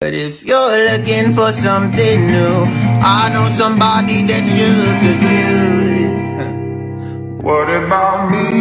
But if you're looking for something new, I know somebody that you could use. What about me?